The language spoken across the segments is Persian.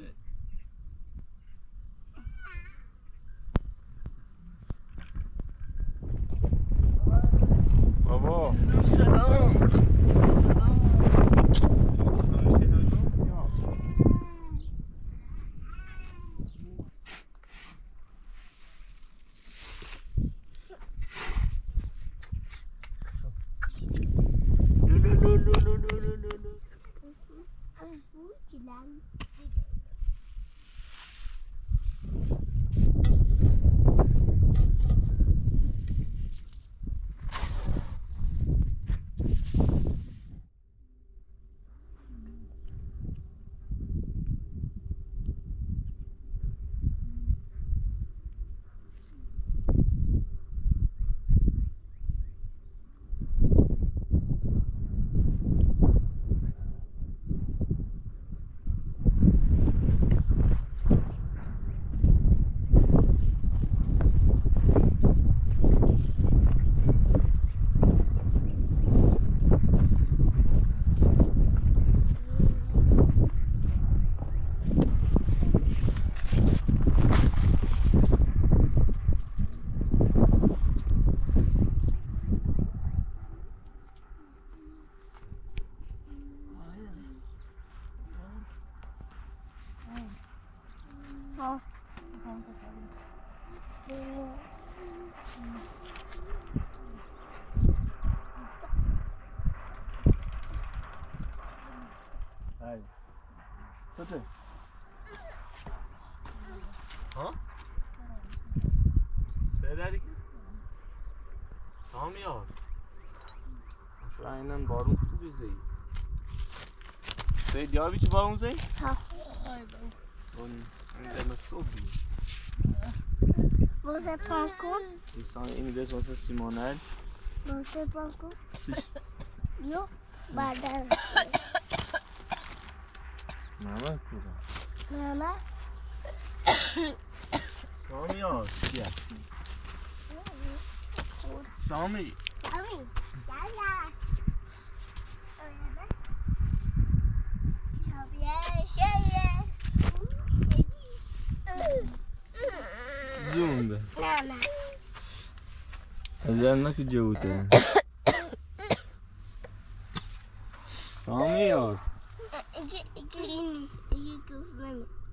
it Öte. Ha? Seyrederdik. Tamam ya. Şu aynen barmuk gibi zeyi. Seyit ya bir şey barmuk zeyi? Ha. Onun önünde nasıl oluyor? Vous êtes pas con? Ils sont immigrés sur cette Simonelle. Vous Mama, kurwa. Mama? Sami Ostia. Sami. Sami. Ja, né? ja. Sobie sieje. Zunda. Mama. Zanna gdzie u ten?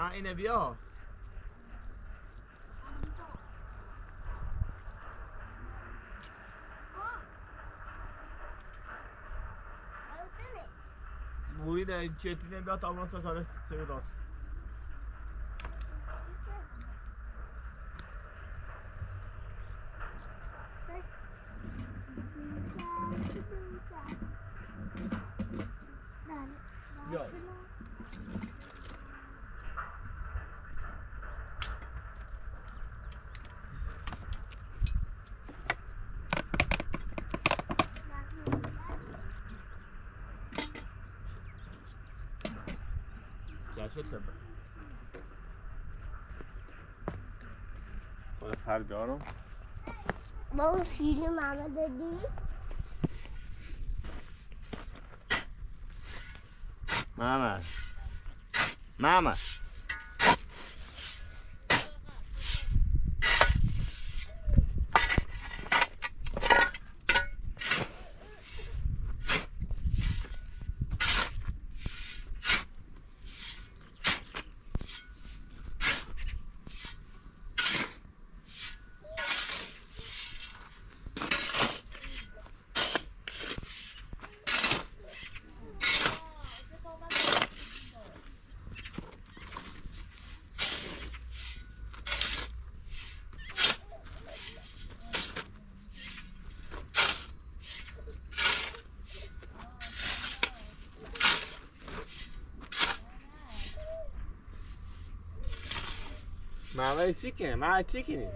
Ha اینه بیا بوی نه چتی نمیاد اون سال سه راست Ja. تر بیارم ما اون شیری مامان. دادی Mama chicken, my chicken.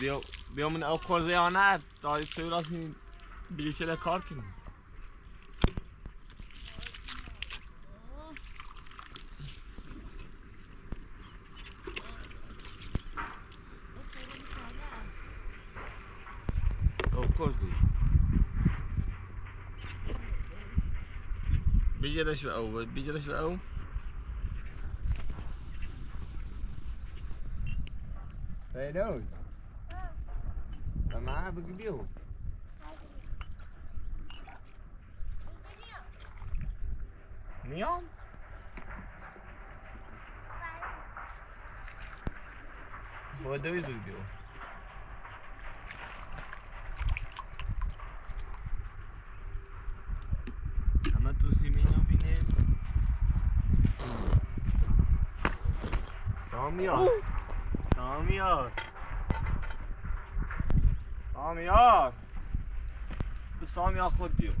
بیا من او کرزه یا نه داری چه راسی بلی چه کار کنیم کرزی بیجرش به او بیجرش او? viu? Nenhum? Boa, dois, viu? Tell me off. Tell me off. سامیار. به سامیار خود بیو.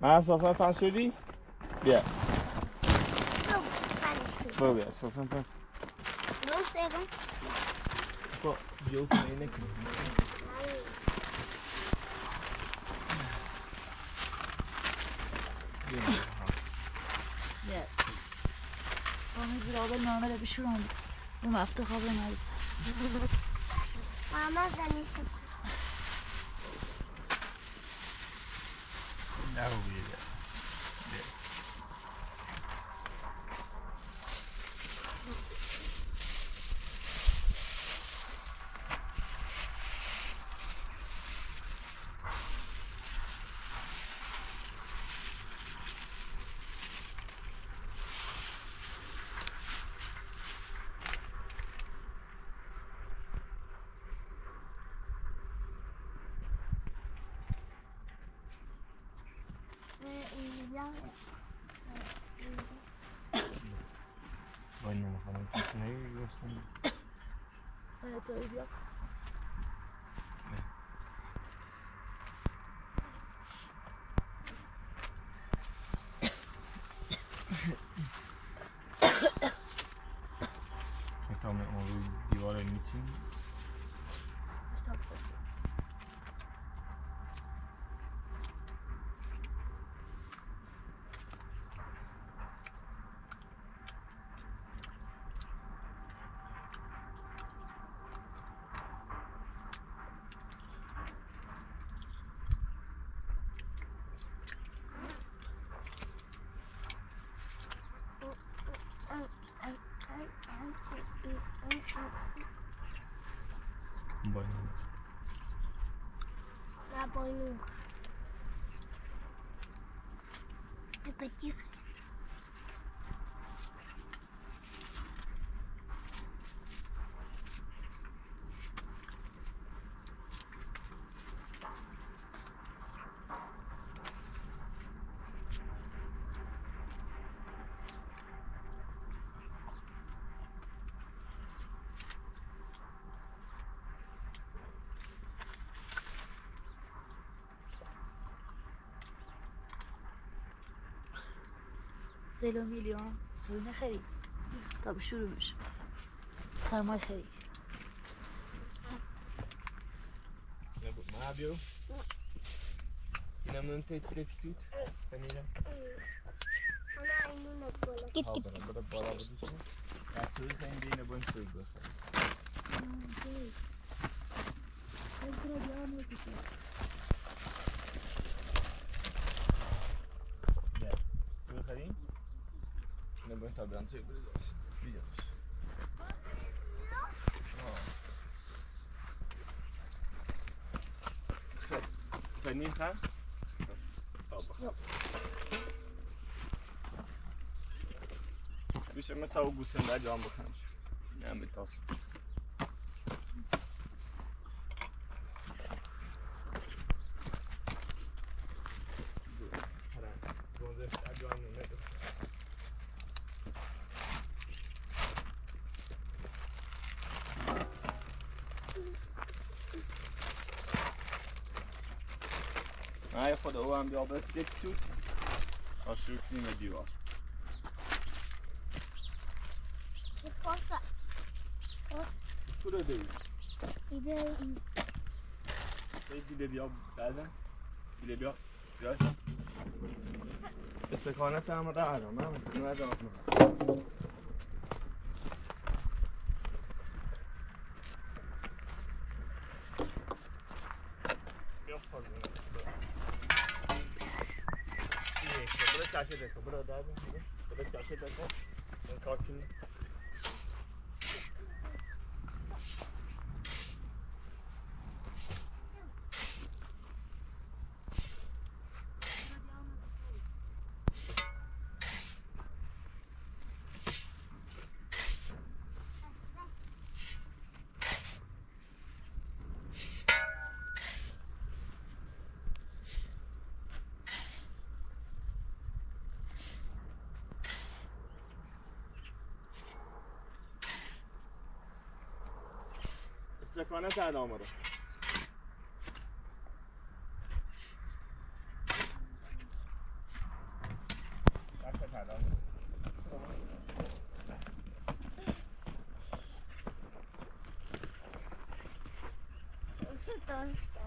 من صافه پن شدی؟ بیا. برو بیا صافه پن No sé, Pô, eu também, né? Yeah. Onu bir oğlan normale bir şey oldu. Bu hafta kalınmaz. Mama ganişi. Ne bu Aynen bakalım. Neyi göstereyim? Evet öyle yok. Больнуха. Да, больнуха. И потихо. سلو میلیون سوینه خیلی تا شروع میشه سرمای خیلی Ne bu? Ne yapıyor? Yine bunun tetrek tut. Sen yine. Ana inuna kola. Git git. Burada bara burada. Ya söz sen de yine bunu söz Wil je Dan ben ik daar dan zeker dus. Video's. Ga je niet gaan? Oh. Piszemy to Augustyn dać wam chęć. Nie my to. ای خود اومدی آب از دکتور، از شوک نمیادی واسه. تو دویی. این دویی. این دویی آب دادن، دویی آب گرچه. از سکه هنر تا هم دادم نه، نمیاد آب نه. استکانه زد آمده Så törstig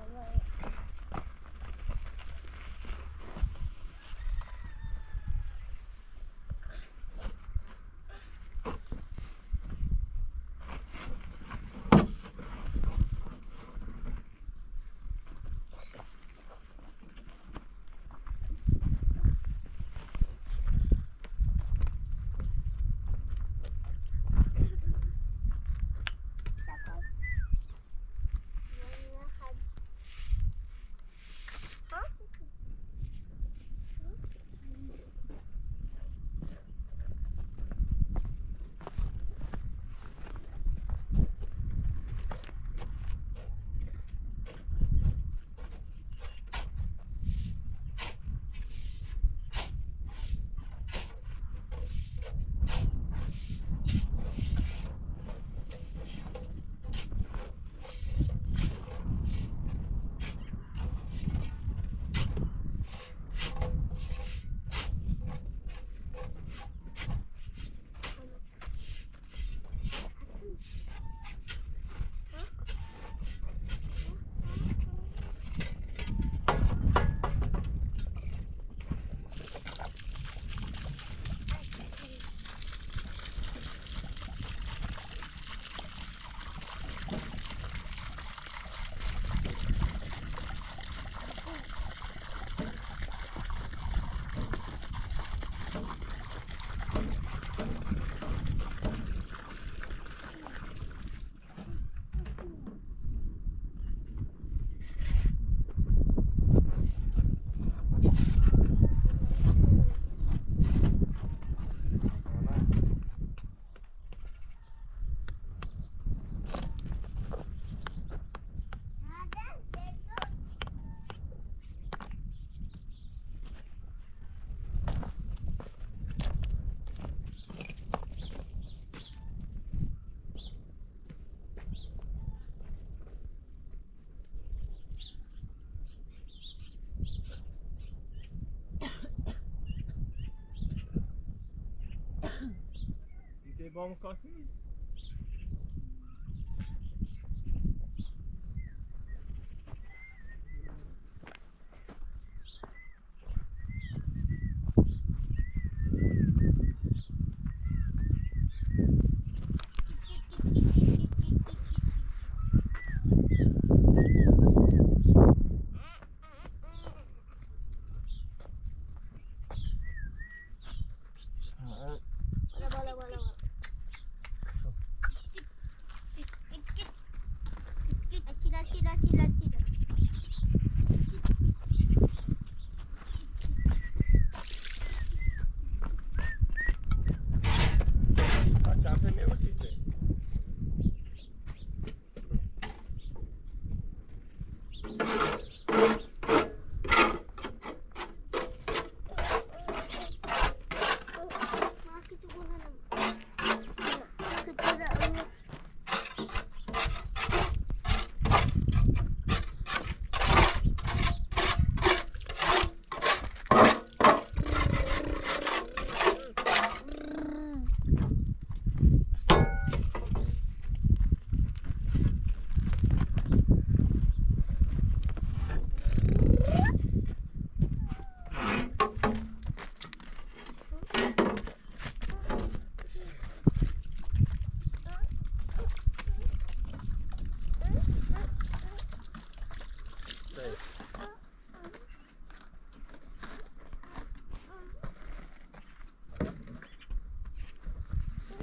babamı kalkmıyor mu?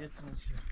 That's not true.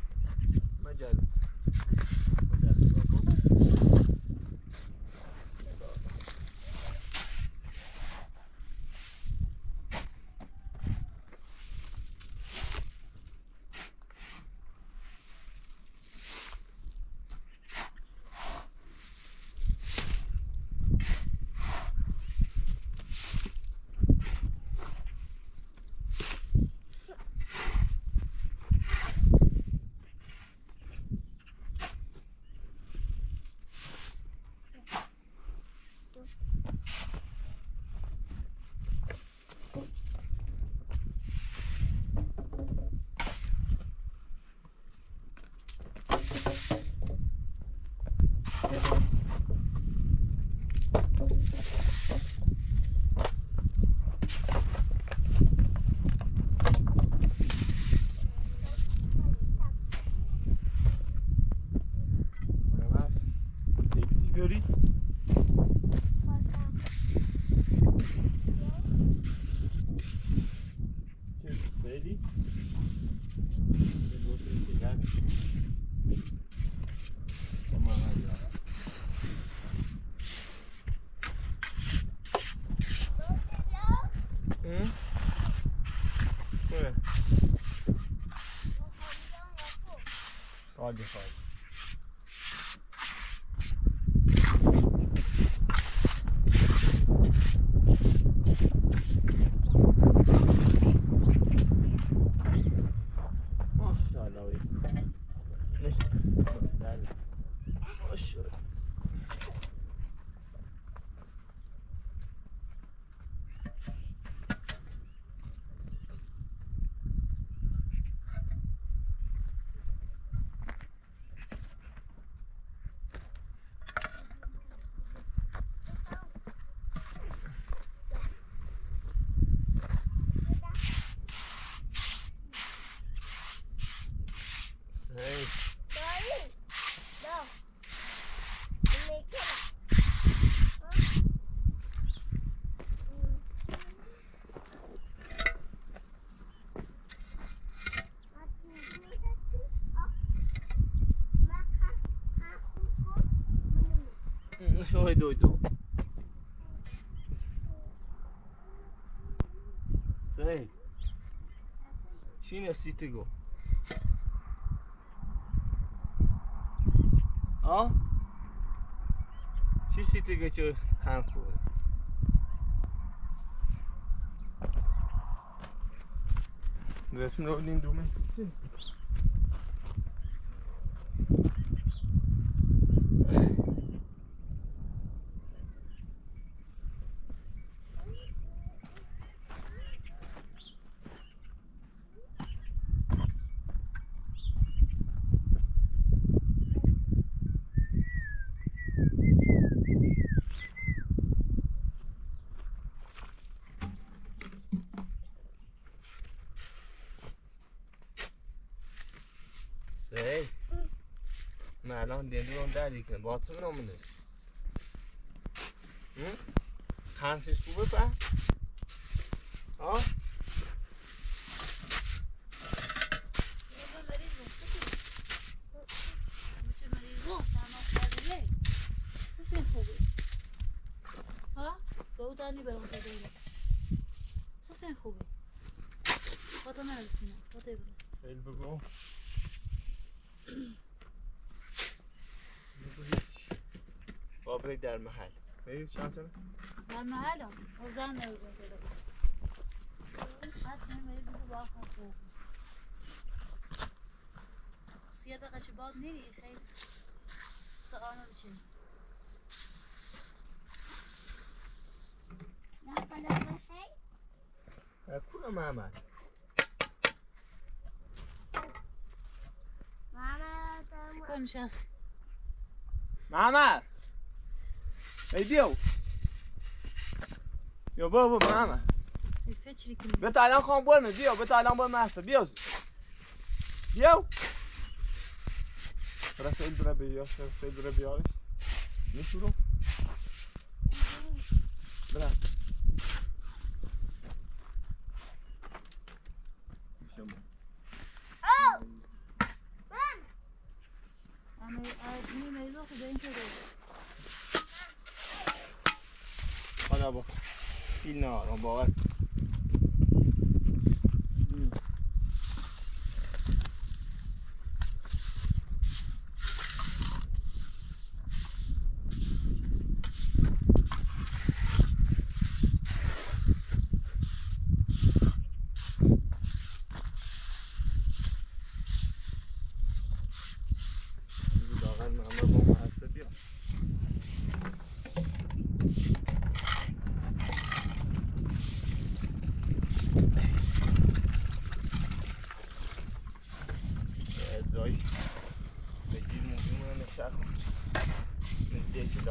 wonderful. 땡겼지 뜨고 어? 시시 뜨고 저 강포 Du wirst mir noch in den Dummen sitzen. dedi oğlum derdik. Batırın onu bunu. Hı? Kansız bu be. Ha? بابری در محل میدید چند سنه؟ در محلم او زن نرو برم بس نمیدی بگو با خوب سیاه دقیقه باد میری خیلی سقانه بچینی نقل بخیر کونه محمد ماما دارم سکر نشست محمد ای بیو بیا برو برو محمد ای Ei, Dio! Eu vou, vou, mama. Betalhão com bano, Dio. Betalhão bom massa, Deus. Dio! Para sair de rabiós, para sair de rabiós. Misturou.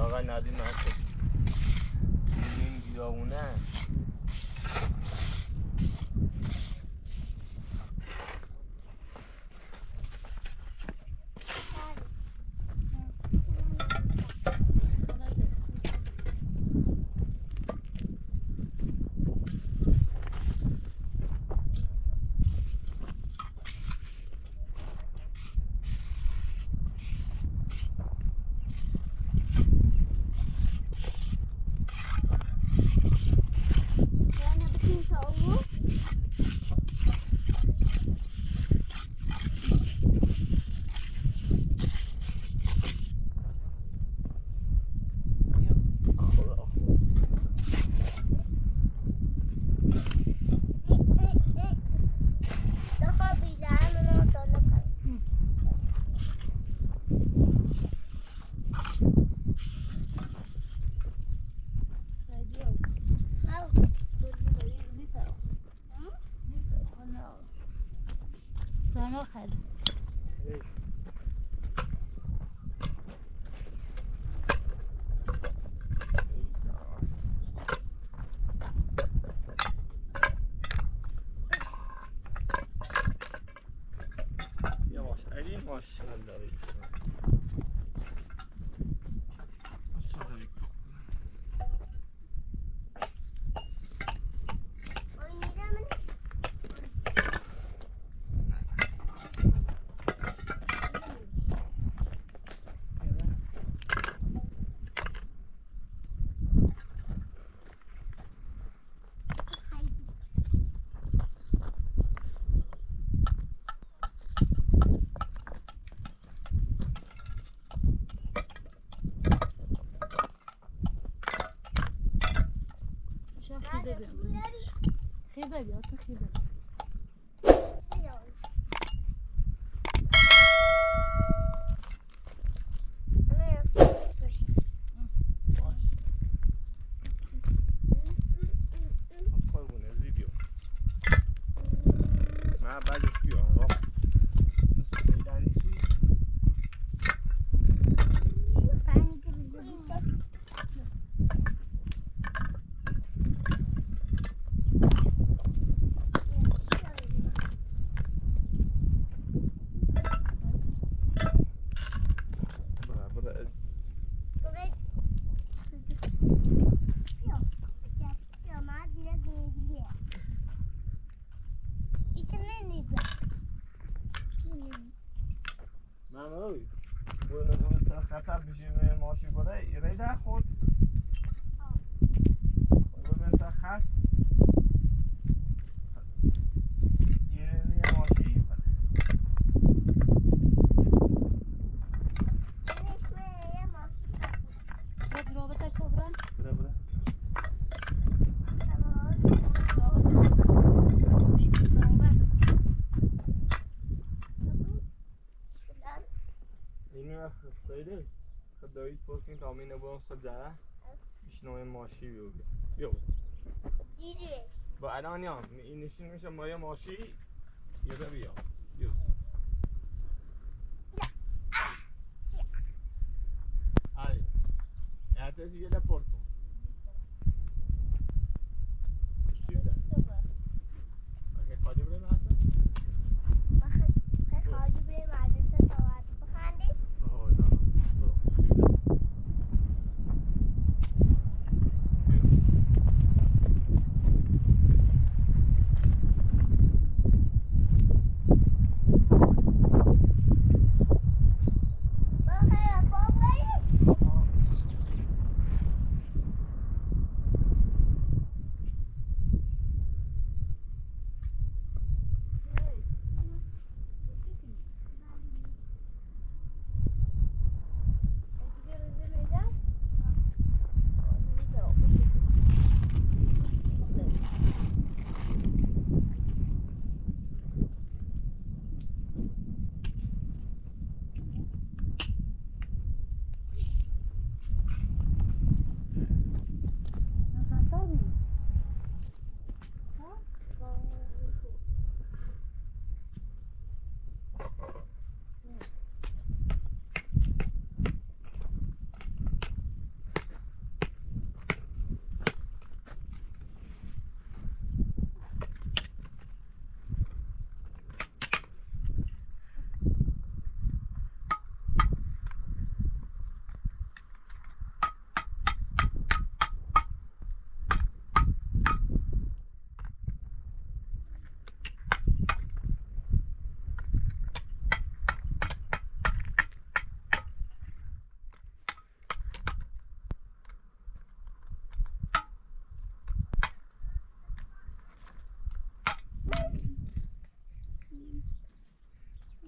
داغن ندی محسه این بیاونه 下了雨了 Böyle bunu sen خطر بشیم ماشی بره ایره در خود. خط خدایی پوکین تا می نبودم سجاره میشنوی ماشی بیو بیو با الان یا این نشین میشه ما ماشی بیا. بیو ele é porto. Süper.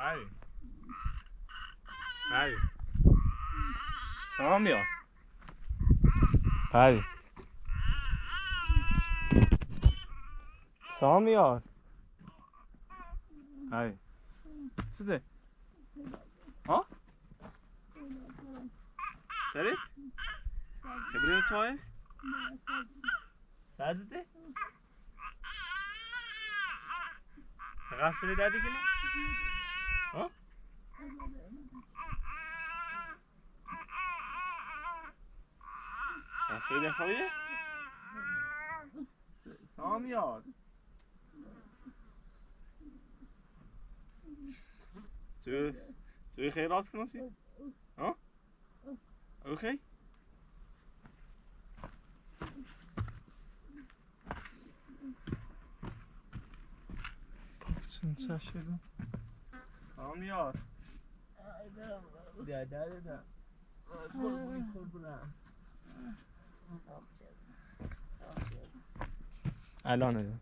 Hej. Hej. Samuel. Hej. Samuel. Hej. Co ty? Ha? Sert? Jag blir ta er. Sadede? غسل Huh? Kan säger det för dig? Samjad. Zullen we geen kunnen zien? Huh? Oké. Okay. Potent session. Dede dede. Kurban kurban. الان الان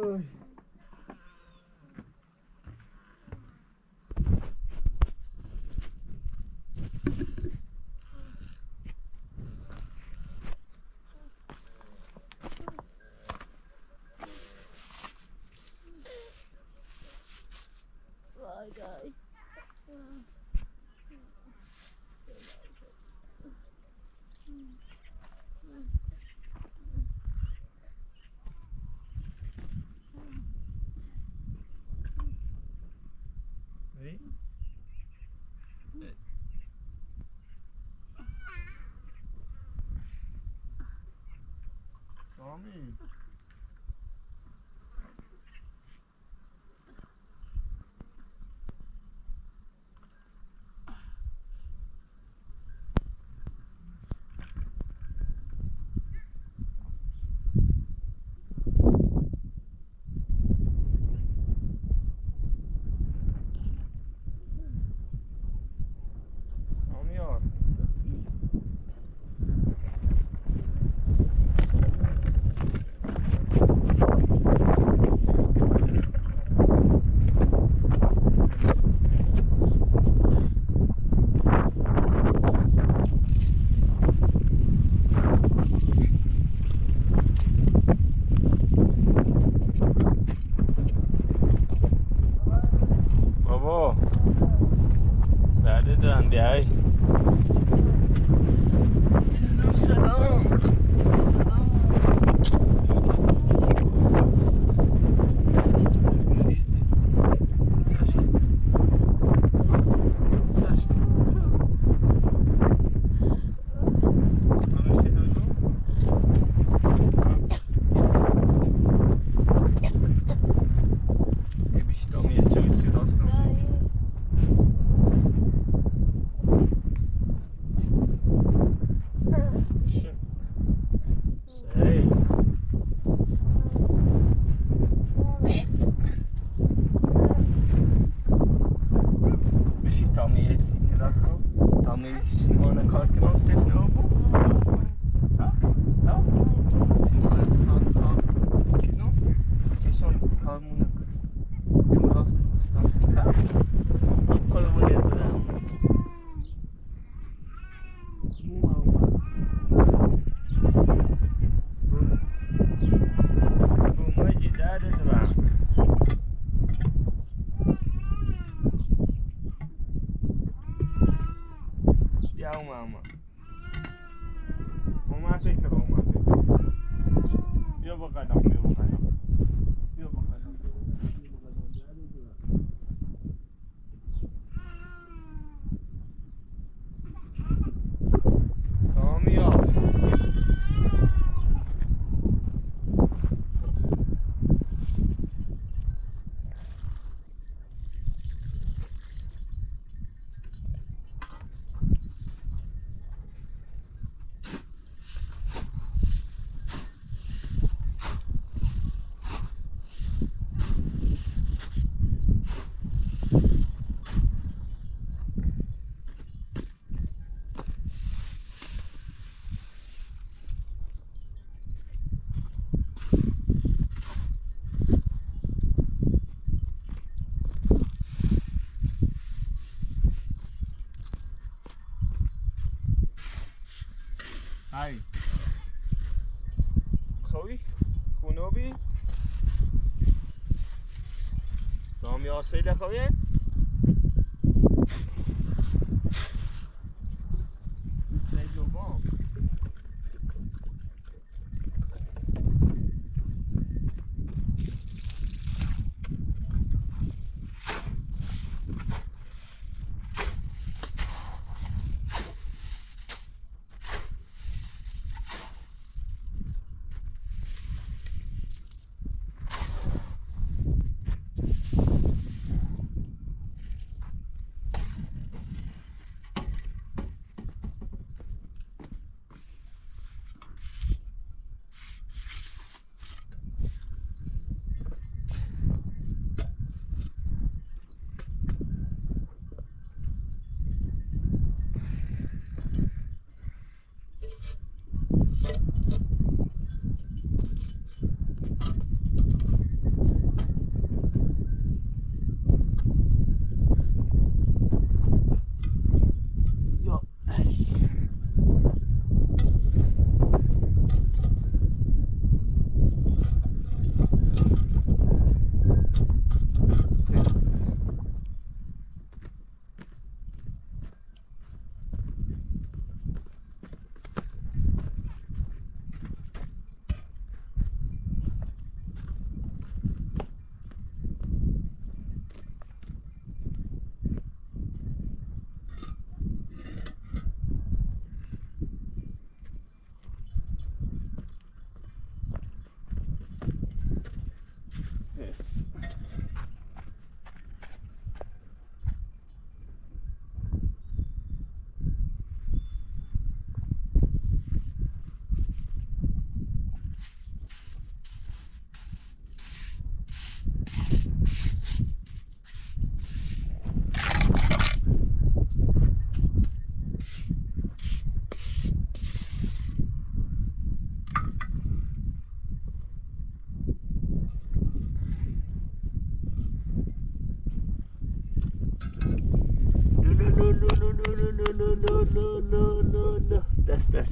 Vay trời Đấy. Đấy. Tommy. Ya umama. Umama take care, eu vou care. na welcome. no sé la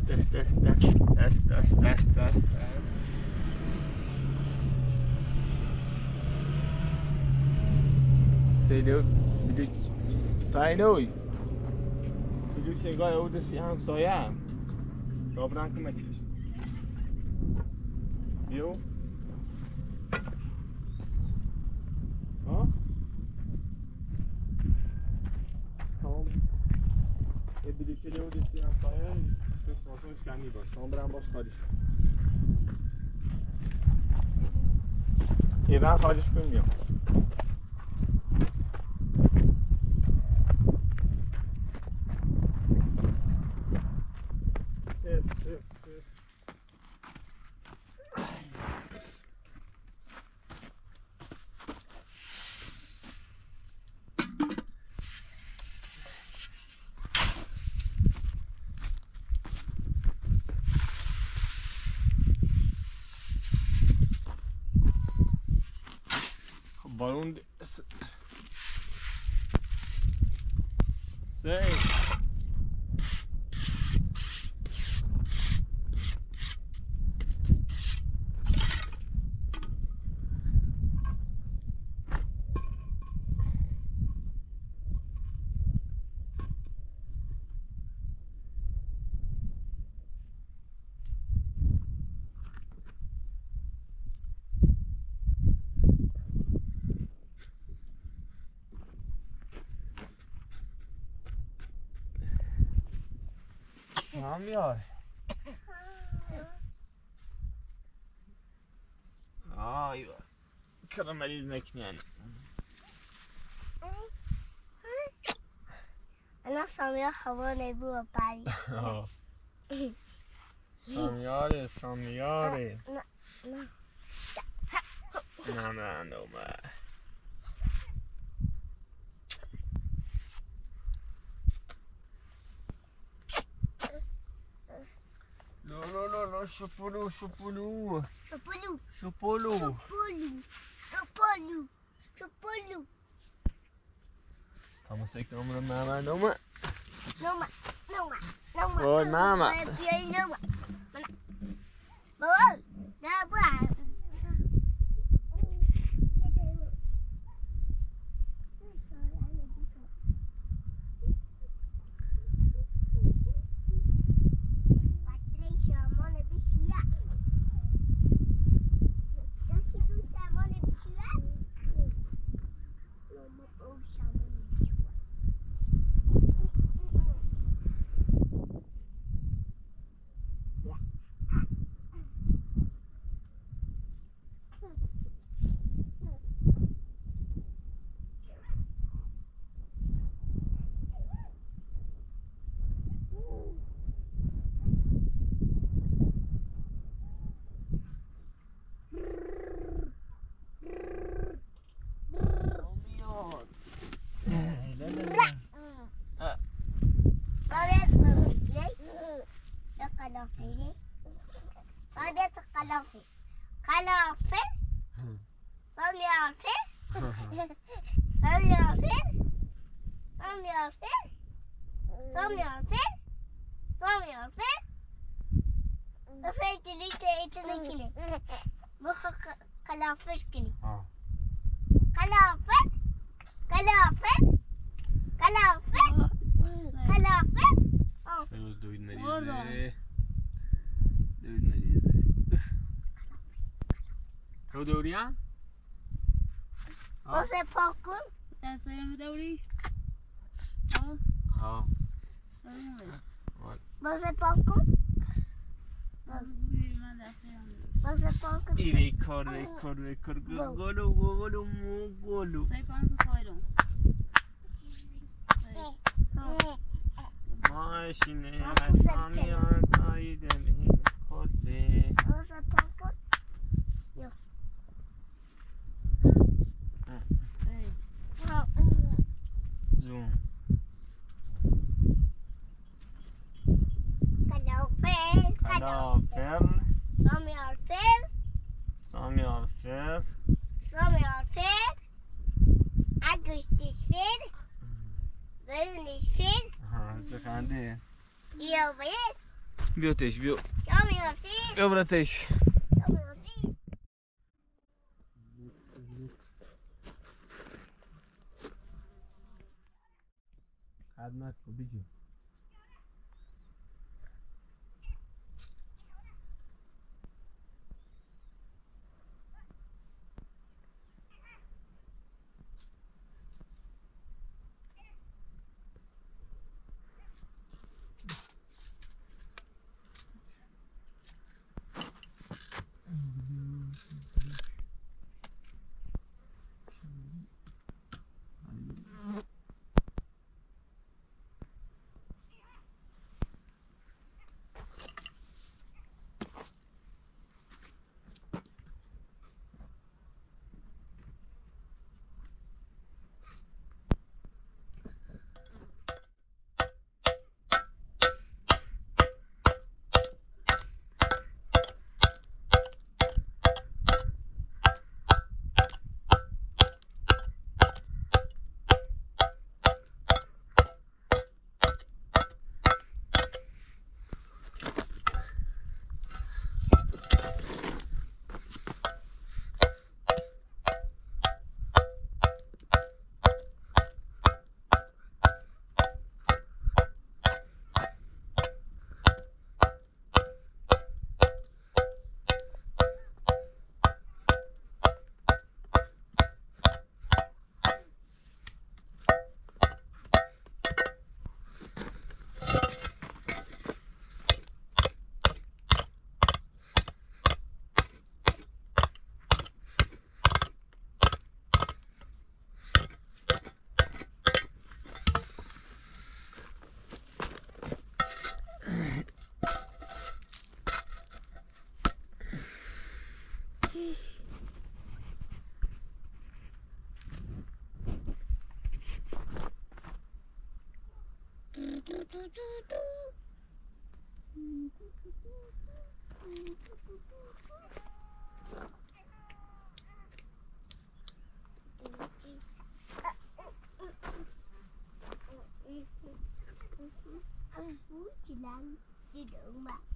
test, test, test, test, test, test, test, test. desce, desce, tá desce. Entendeu? Tainuj, Filho chegou a uda si ham soya. Dobra na kmetisz. Viu? balon. Say. Yağmıyor. Ay bak. Karamel izmek yani. انا سامیا خوانه بو بری سامیاره سامیاره نه نه نه Não, não, não, não, chupulu, chupulu. Chupulu. Chupulu. Chupulu. Chupulu. Chupulu. Tamo tá, sei que não, não, não, não, não. Não, não, não. Ô, mama. Não, não. Não, não. öyle yapsın. öyle yapsın. Öyle yapsın. Son yapsın. Son yapsın. Öfeytilik de etini kili. Bu kalafır kili. Kalafır. Kalafır. Kalafır. Kalafır. Se nos duymalıyız. Duymalıyız. Kau durian? Ja. Och så popcorn. Där ser jag det blir. Ja. Ja. Vad ser popcorn? Iri korre korre korre golo golo mo golo. Säg på honom så tar jag dem. Maaşine asamiya kote. So. Kalaufen. Kalaufen. Sommerfer. Sommerfer. Sommerfer. Augustusfer. Venusfer. Co Handy? Jo, vy? Bio tyś, bio. Sommerfer. Dobra tyś. одна победил. chị đang chị đựng mà?